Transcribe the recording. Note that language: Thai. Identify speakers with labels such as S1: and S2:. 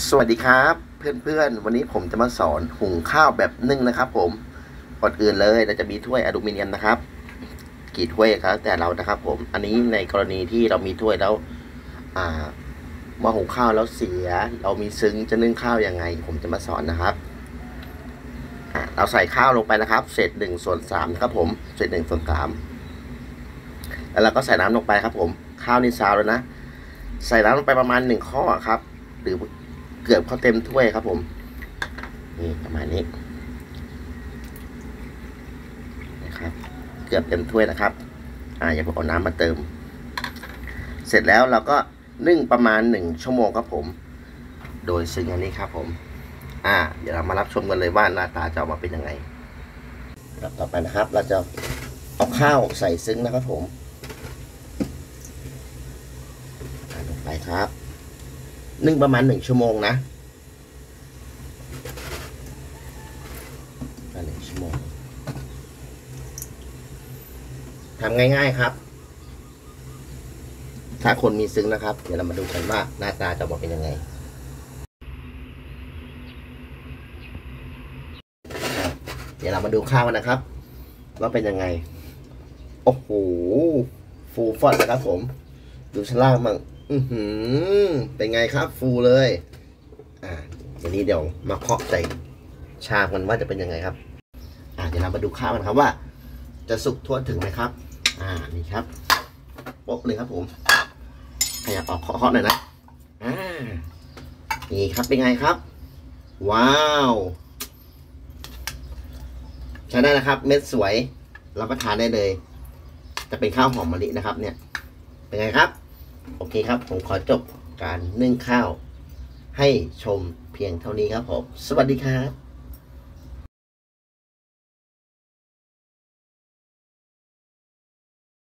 S1: สวัสดีครับเพื่อนๆ วันนี้ผมจะมาสอนหุงข้าวแบบนึ่งนะครับ ผมก่อนอื่นเลยเราจะมีถ้วยอลูมิเนียมนะครับ กี่ถ้วยครับแต่เรานะครับ ผมอันนี้ในกรณีที่เรามีถ้วยแล้วอ่ามาหุงข้าวแล้วเสีย เรามีซึ้งจะนึ่งข้าวยังไง ผมจะมาสอนนะครับเราใส่ข้าวลงไปนะครับ เศษหนึ่งส่วนสามครับผมเศษหนึ่งส่วนสามแล้วเราก็ใส่น้ำลงไปครับ ผม ข้าวนี่ซาวแล้วนะใส่น้ำลงไปประมาณหนึ่งข้อครับ หรือ เกือบเข้าเต็มถ้วยครับผมนี่ประมาณนี้นะครับ เกือบเต็มถ้วยนะครับอ่าอย่าเพิ่งเอาน้ำมาเติม เสร็จแล้วเราก็นึ่งประมาณหนึ่งชั่วโมงครับผม โดยซึ่งอันนี้ครับผม อ่า เดี๋ยวเรามารับชมกันเลยว่าหน้าตาจะออกมาเป็นยังไงครับต่อไปนะครับ เราจะเอาข้าวใส่ซึ้งนะครับผมอ่ลงไปครับ นึ่งประมาณหนึ่งชั่วโมงนะหนึ่งชั่วโมงทำง่าย ๆครับ ถ้าคนมีซึ้งนะครับ เดี๋ยวเรามาดูกันว่าหน้าตาจะออกมาเป็นยังไงเดี๋ยวเรามาดูข้าวนนะครับ ว่าเป็นยังไง โอ้โห ฟูฟอดนะครับผม ดูชั้นล่างมั่ง อือหือ เป็นไงครับ ฟูเลย อ่าทีนี้เดี๋ยวมาเคาะใส่ชามกันว่าจะเป็นยังไงครับ อ่าเดี๋ยวเรามาดูข้าวกันครับว่า จะสุกทั่วถึงไหมครับ อ่า นี่ครับโป๊กเลยครับผมขยับออกเคาะๆหน่อยนะ อ่า นี่ครับเป็นไงครับ ว้าว ใช้ได้นะครับ เม็ดสวยเราก็ทานได้เลย จะเป็นข้าวหอมมะลินะครับ เนี่ย เป็นไงครับ โอเคครับ ผมขอจบการนึ่งข้าว ให้ชมเพียงเท่านี้ครับผม สวัสดีครับ